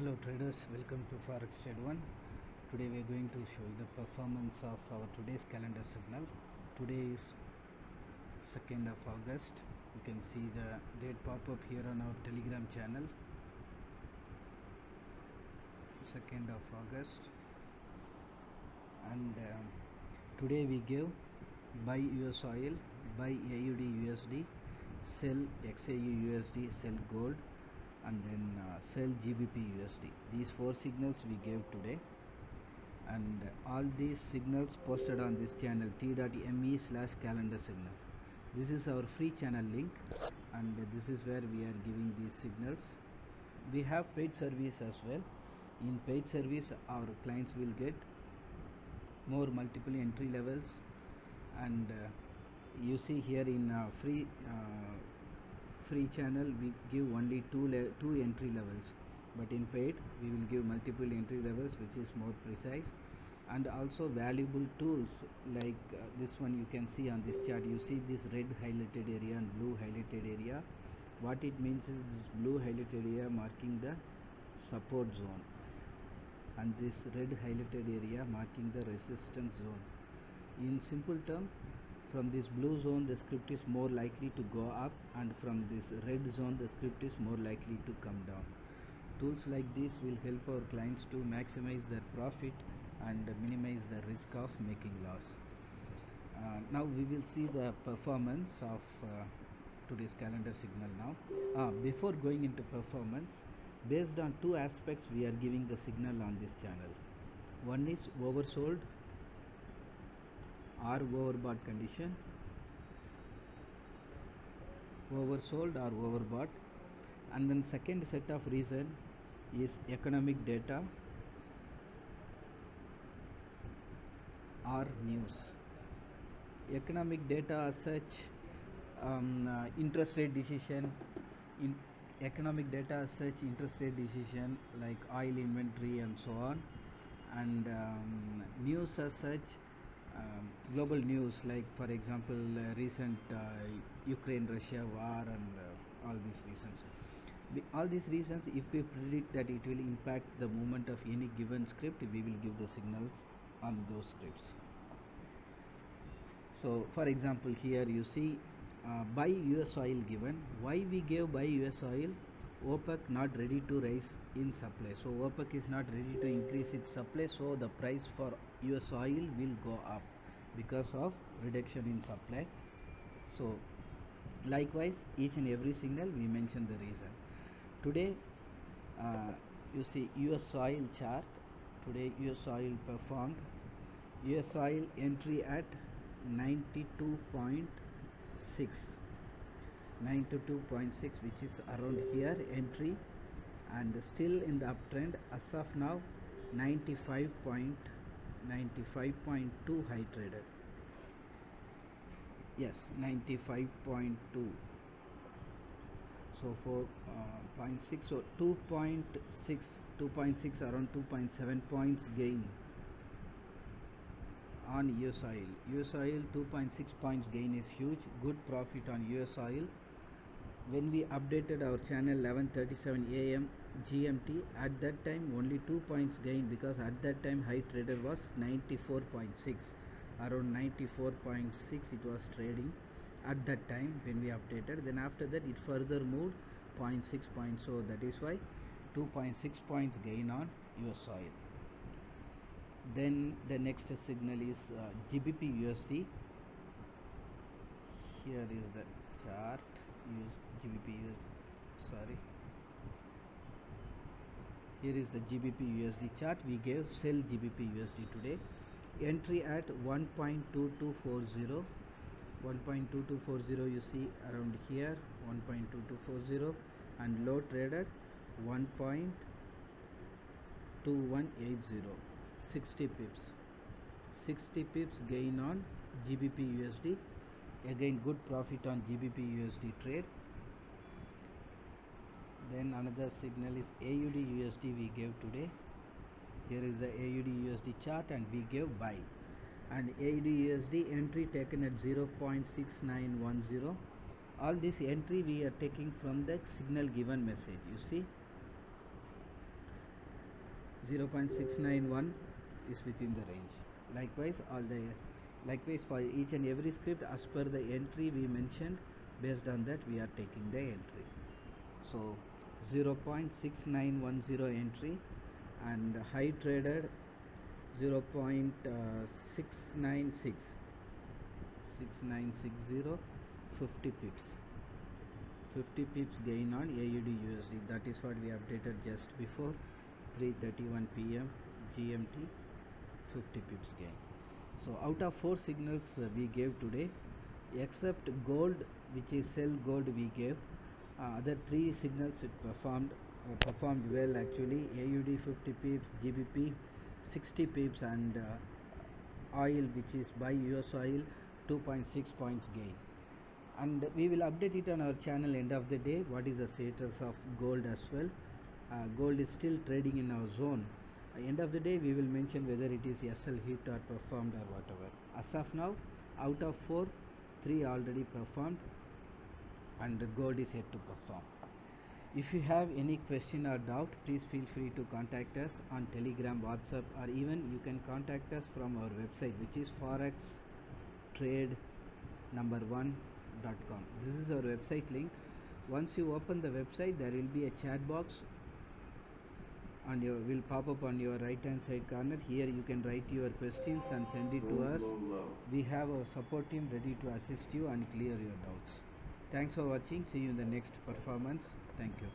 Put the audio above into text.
Hello traders, welcome to Forex Trade 1. Today we are going to show you the performance of our today's calendar signal. Today is 2nd of August. You can see the date pop up here on our Telegram channel. 2nd of August. And um, today we give buy US oil, buy AUD USD, sell XAU USD, sell gold and then uh, sell GBP USD. These four signals we gave today and all these signals posted on this channel t.me slash calendar signal. This is our free channel link and this is where we are giving these signals. We have paid service as well. In paid service our clients will get more multiple entry levels and uh, you see here in uh, free uh, free channel we give only two two entry levels. But in paid we will give multiple entry levels which is more precise. And also valuable tools like uh, this one you can see on this chart. You see this red highlighted area and blue highlighted area. What it means is this blue highlighted area marking the support zone. And this red highlighted area marking the resistance zone. In simple term from this blue zone the script is more likely to go up and from this red zone the script is more likely to come down. Tools like this will help our clients to maximize their profit and minimize the risk of making loss. Uh, now we will see the performance of uh, today's calendar signal now. Uh, before going into performance based on two aspects we are giving the signal on this channel. One is oversold or overbought condition. Oversold or overbought. And then second set of reason is economic data or news. Economic data as such um, uh, interest rate decision in economic data as such interest rate decision like oil inventory and so on. And um, news as such um, global news like for example uh, recent uh, Ukraine Russia war and uh, all these reasons. All these reasons if we predict that it will impact the movement of any given script we will give the signals on those scripts. So for example here you see uh, buy US oil given. Why we gave buy US oil OPEC not ready to raise in supply. So OPEC is not ready to increase its supply. So the price for US oil will go up because of reduction in supply. So likewise each and every signal we mention the reason. Today uh, you see US oil chart. Today US oil performed. US oil entry at 92.6 92.6 which is around here entry and still in the uptrend as of now 95.95.2 high traded yes 95.2 so for uh, 0.6 so 2.6 2.6 around 2.7 points gain on US oil. US oil 2.6 points gain is huge. Good profit on US oil. When we updated our channel 11:37 a.m. GMT, at that time only two points gain because at that time high trader was 94.6, around 94.6 it was trading at that time when we updated. Then after that it further moved 0.6 points. So that is why 2.6 points gain on US oil then the next signal is uh, GBP USD here is the chart use GBP USD sorry. Here is the GBP USD chart. We gave sell GBP USD today. Entry at 1.2240 1.2240 you see around here. 1.2240 and low traded 1.2180 60 pips. 60 pips gain on GBP USD again good profit on GBP USD trade then another signal is AUD USD we gave today. Here is the AUD USD chart and we gave buy and AUD USD entry taken at 0.6910 all this entry we are taking from the signal given message you see. 0.691 is within the range. Likewise all the likewise for each and every script as per the entry we mentioned based on that we are taking the entry. So 0.6910 entry and high traded 0.696 6960 50 pips 50 pips gain on AUD USD that is what we updated just before 3:31 p.m. GMT 50 pips gain so out of four signals we gave today except gold which is sell gold we gave other three signals it performed uh, performed well actually. AUD 50 pips GBP 60 pips and uh, oil which is buy US oil 2.6 points gain. And we will update it on our channel end of the day what is the status of gold as well. Uh, gold is still trading in our zone. Uh, end of the day we will mention whether it is SL hit or performed or whatever. As of now out of 4 3 already performed and the gold is yet to perform. If you have any question or doubt please feel free to contact us on telegram whatsapp or even you can contact us from our website which is forex trade number one this is our website link. Once you open the website there will be a chat box and your will pop up on your right hand side corner. Here you can write your questions and send it to us. We have our support team ready to assist you and clear your doubts thanks for watching. See you in the next performance. Thank you